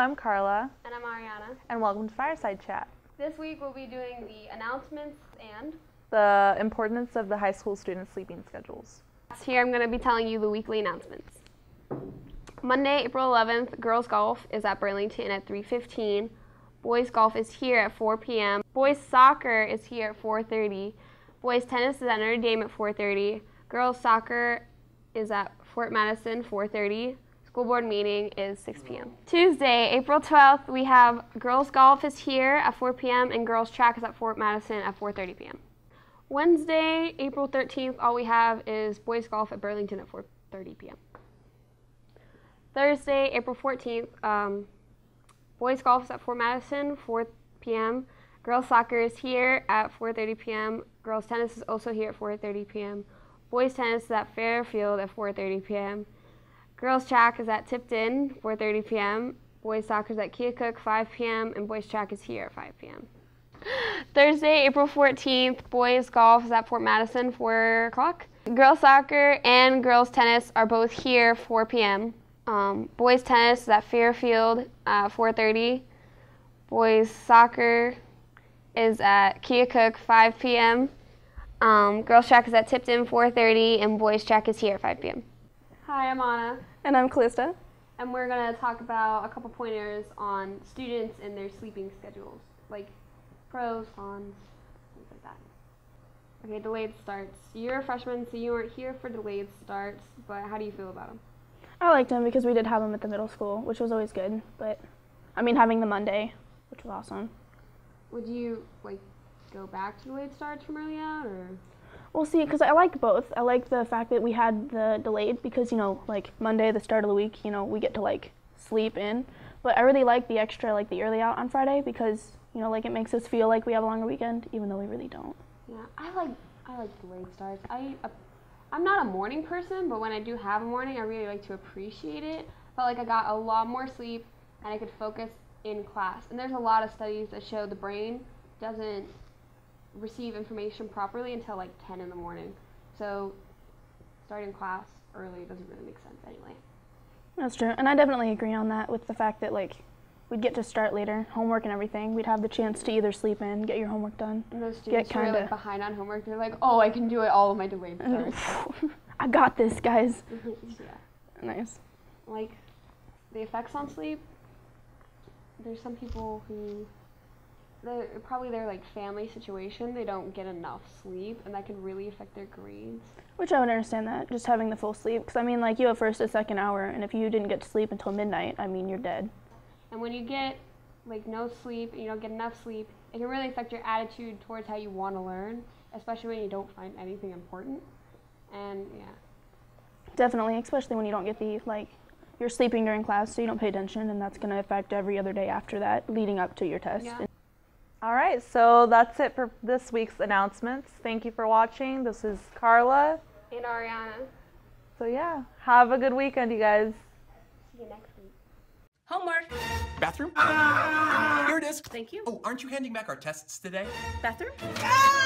I'm Carla, And I'm Ariana. and welcome to Fireside Chat. This week we'll be doing the announcements and The importance of the high school student sleeping schedules. here I'm going to be telling you the weekly announcements. Monday, April 11th, girls golf is at Burlington at 3:15. Boys golf is here at 4 p.m. Boys soccer is here at 4:30. Boys tennis is at Notre Dame at 4:30. Girls soccer is at Fort Madison 4:30. School board meeting is 6 p.m. Tuesday, April 12th, we have girls golf is here at 4 p.m. and girls track is at Fort Madison at 4:30 p.m. Wednesday, April 13th, all we have is boys golf at Burlington at 4:30 p.m. Thursday, April 14th, um, boys golf is at Fort Madison, 4 p.m. Girls soccer is here at 4:30 p.m. Girls tennis is also here at 4:30 p.m. Boys tennis is at Fairfield at 4:30 p.m. Girls track is at Tipton, 4:30 p.m. Boys soccer is at Keokuk, 5 p.m. and boys track is here at 5 p.m. Thursday, April 14th, boys golf is at Fort Madison, 4 o'clock. Girls soccer and girls tennis are both here, 4 p.m. Um, boys tennis is at Fairfield, uh, 4:30. Boys soccer is at Keokuk, 5 p.m. Um, girls track is at Tipton, 4:30, and boys track is here at 5 p.m. Hi, I'm Anna, And I'm Callista. and we're gonna talk about a couple pointers on students and their sleeping schedules, like pros, cons, things like that. Okay, delayed starts. You're a freshman, so you weren't here for delayed starts, but how do you feel about them? I liked them because we did have them at the middle school, which was always good. But I mean, having the Monday, which was awesome. Would you like go back to delayed starts from early out, or We'll see, because I like both. I like the fact that we had the delayed because, you know, like Monday, the start of the week, you know, we get to like sleep in. But I really like the extra, like the early out on Friday because, you know, like it makes us feel like we have a longer weekend, even though we really don't. yeah? I like I like delayed starts. I uh, I'm not a morning person, but when I do have a morning, I really like to appreciate it. Felt like I got a lot more sleep and I could focus in class. And there's a lot of studies that show the brain doesn't receive information properly until like 10 in the morning. So starting class early doesn't really make sense anyway. That's true. And I definitely agree on that with the fact that, like, we'd get to start later, homework and everything. We'd have the chance to either sleep in, get your homework done. And those students who are kinda- like behind on homework, they're like, "Oh, I can do it all of my delayed starts." I got this, guys. yeah. Nice. like the effects on sleep there's some people who they're probably their like family situation they don't get enough sleep and that can really affect their grades Which I would understand that, just having the full sleep. Because, I mean, like, you have first and second hour, and if you didn't get to sleep until midnight, I mean, you're dead. and when you get like no sleep and you don't get enough sleep it can really affect your attitude towards how you want to learn especially when you don't find anything important and yeah Definitely, especially when you don't get the, like, you're sleeping during class, so you don't pay attention, and that's going to affect every other day after that, leading up to your test. Yeah. All right, so that's it for this week's announcements. Thank you for watching. This is Carla. and ariana So, yeah, have a good weekend, you guys. see you next week Homework. Bathroom? Here it is. Thank you. Oh, aren't you handing back our tests today? Bathroom. Ah!